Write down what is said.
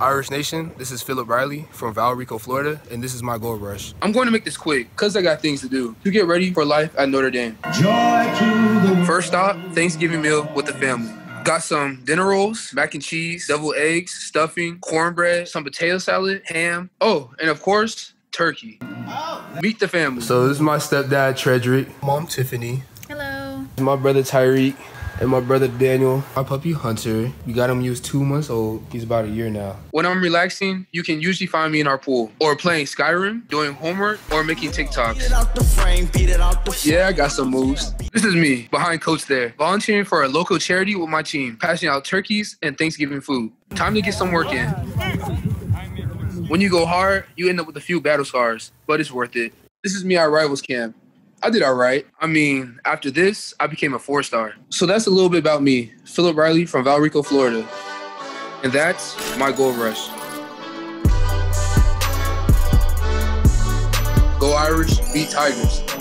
Irish Nation, this is Philip Riley from Valrico, Florida, and this is my gold rush. I'm going to make this quick because I got things to do to get ready for life at Notre Dame. First stop, Thanksgiving meal with the family. Got some dinner rolls, mac and cheese, deviled eggs, stuffing, cornbread, some potato salad, ham. Oh, and of course, turkey. Meet the family. So this is my stepdad, Tredrick, mom, Tiffany, Hello. my brother, Tyreek, and my brother, Daniel. My puppy, Hunter. We got him, he was two months old. He's about a year now. When I'm relaxing, you can usually find me in our pool or playing Skyrim, doing homework, or making TikToks. Yeah, I got some moves. This is me behind coach there, volunteering for a local charity with my team, passing out turkeys and Thanksgiving food. Time to get some work in. When you go hard, you end up with a few battle scars, but it's worth it. This is me at Rivals Camp. I did all right. I mean, after this, I became a four star. So that's a little bit about me, Philip Riley from Valrico, Florida. And that's my gold rush. Go Irish, beat Tigers.